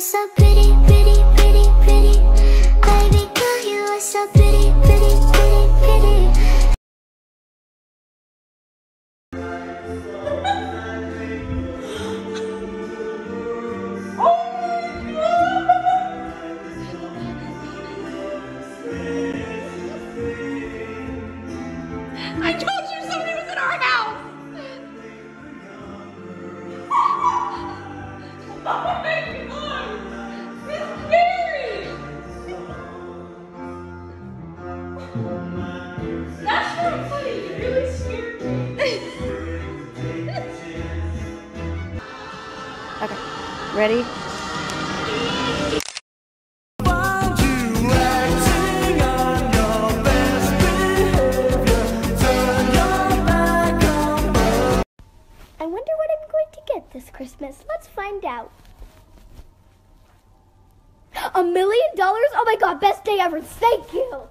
so pretty, pretty, pretty, pretty. Baby girl, you are so pretty, pretty, pretty, pretty. I told you somebody was in our house! Oh, That's not funny, you really scared me. Okay. Ready? Find you acting on your best behavior. Turn your back on the I wonder what I'm going to get this Christmas. Let's find out. A million dollars? Oh my god, best day ever. Thank you.